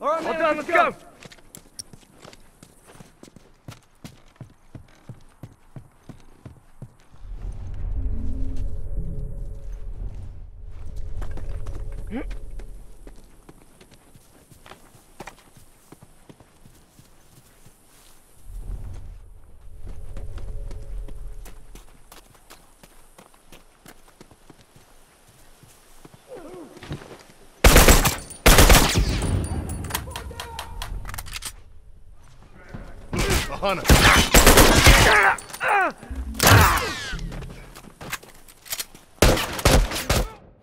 All right, man, done, let's go. A hunter.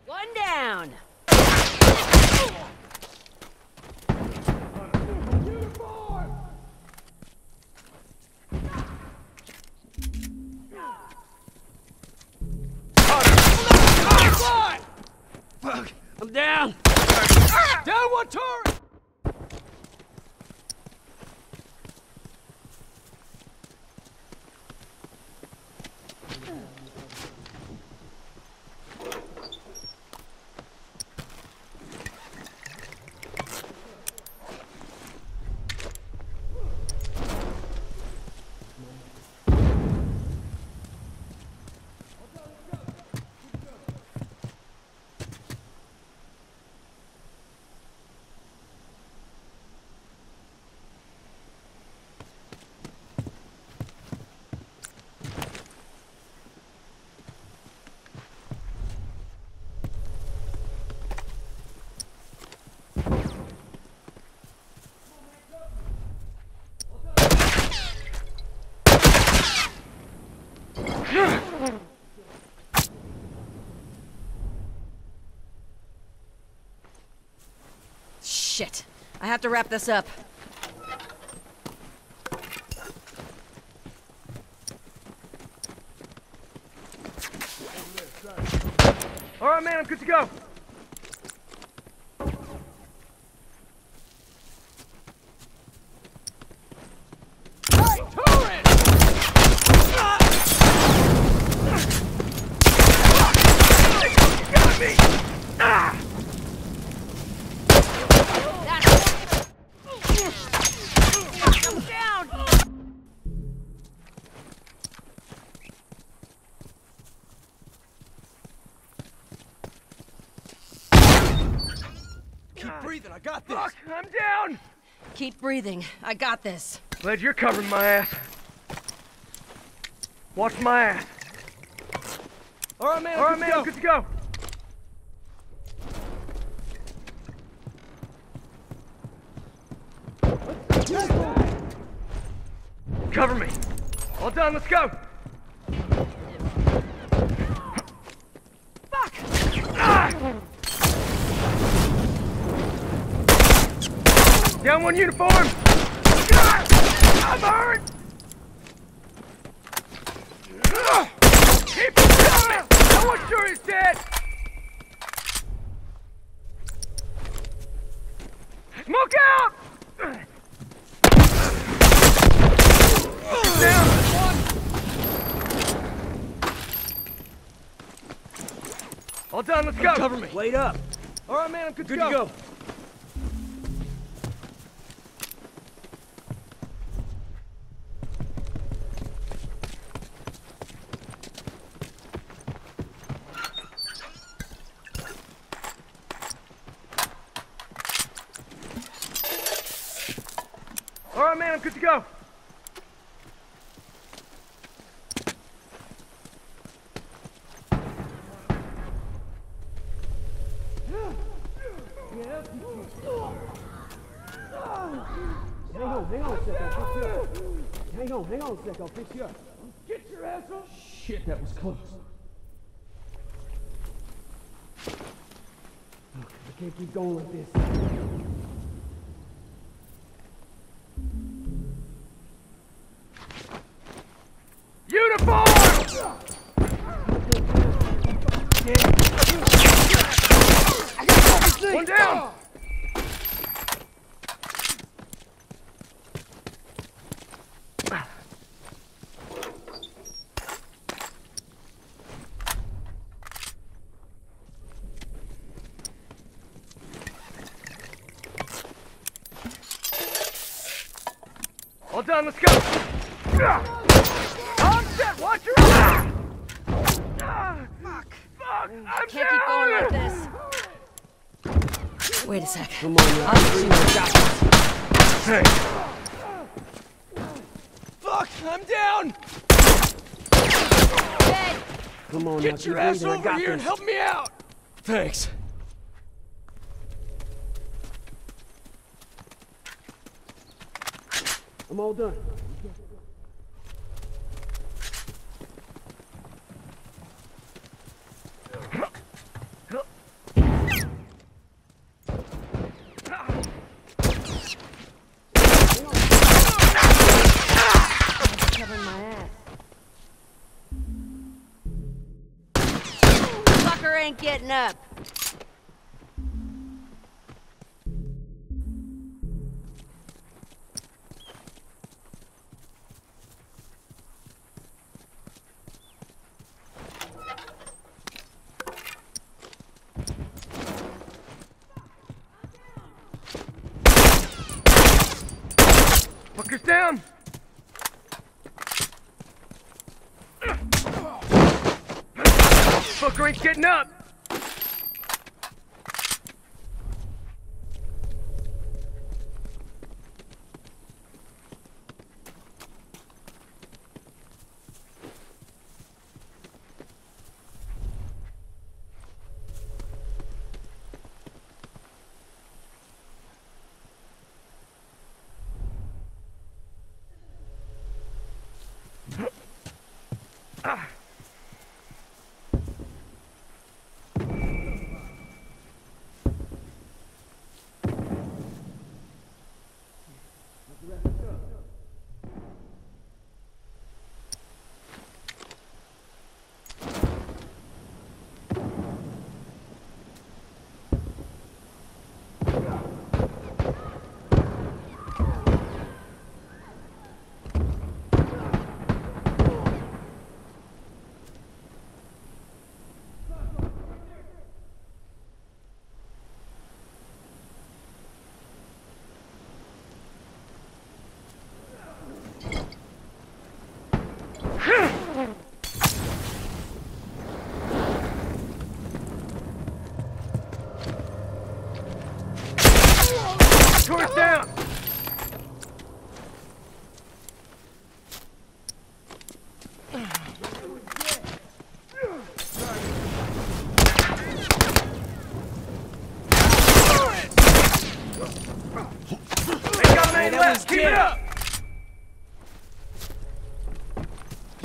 One down. I'm down. Down one turret. Shit. I have to wrap this up. All right, man, I'm good to go. Breathing. I got this. Fuck, I'm down. Keep breathing. I got this. Glad you're covering my ass. Watch my ass. All right, man. All right, man, good I'm to good to go. Cover me. All done, let's go. Fuck! Ah! Down one uniform! Ah! I'm hurt! Keep coming! No one's sure he's dead! Smoke out! All done, let's go! Cover me. Wait up. All right, man, I'm good, Good to to go. All right, man, I'm good to go. Hang on, hang on a sec. I'll fix you up. Hang on, hang on a sec. I'll fix you up. Get your ass on. Shit, that was close. Look, I can't keep going like this. One down! All done, let's go! Ah! I'm set, watch your eye! Fuck! Fuck! I'm Can't keep going like this. Wait a sec. Come on. I'll see what this. Hey, Fuck! I'm down! Dead. Come on. Get your ass I over got here and help me out! Thanks. I'm all done. Getting up. fuckers down! Fucker ain't getting up!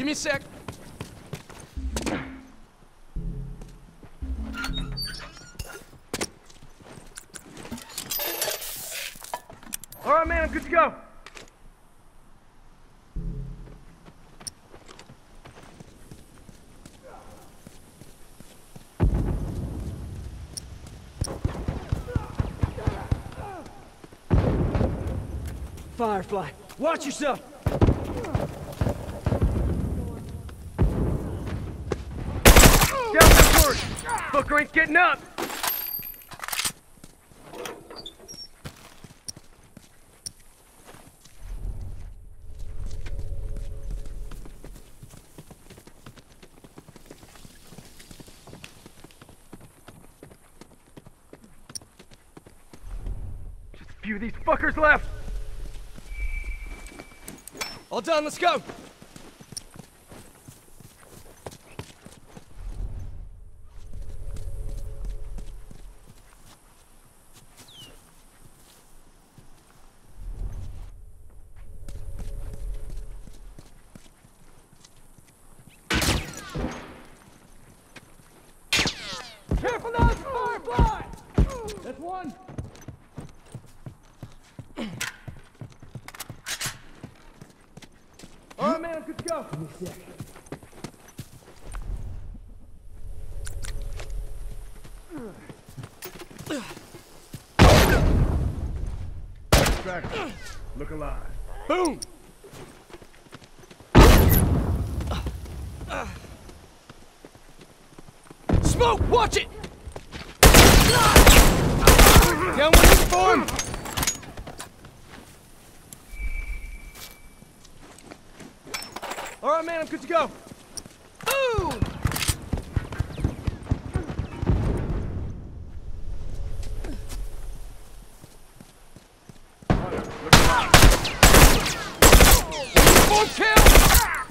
Me a sec. Alright man, I'm good to go. Firefly, watch yourself. That! Fucker ain't getting up! Just a few of these fuckers left! All done, let's go! Careful now, it's Firefly! That's one. Right, man, good to go. Tracker. Look alive. Boom! Smoke, watch it! Down one uniform! Alright, man, I'm good to go.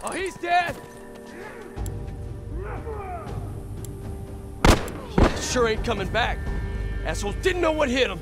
Oh, he's dead! Sure ain't coming back. Assholes didn't know what hit him.